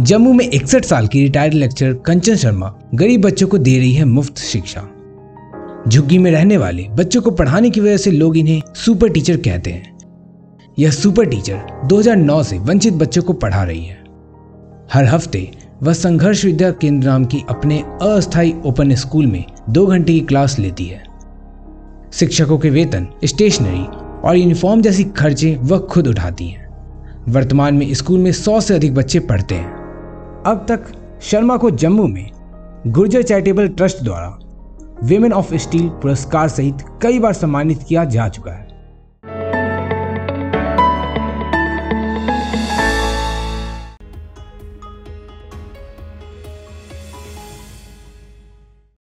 जम्मू में इकसठ साल की रिटायर्ड लेक्चर कंचन शर्मा गरीब बच्चों को दे रही है मुफ़्त शिक्षा। झुग्गी में रहने वाले बच्चों को पढ़ाने की वजह से लोग इन्हें सुपर टीचर कहते हैं। यह सुपर टीचर 2009 से वंचित बच्चों को पढ़ा रही है। हर हफ़्ते वह संघर्ष विद्या केंद्र नाम की अपने अस्थायी ओपन स्कूल में दो घंटे की क्लास लेती है। शिक्षकों के वेतन, स्टेशनरी और यूनिफॉर्म जैसी खर्चे वह खुद उठाती हैं। वर्तमान में स्कूल में सौ से अधिक बच्चे पढ़ते हैं। अब तक शर्मा को जम्मू में गुर्जर चैरिटेबल ट्रस्ट द्वारा वेमेन ऑफ़ स्टील पुरस्कार सहित कई बार सम्मानित किया जा चुका है।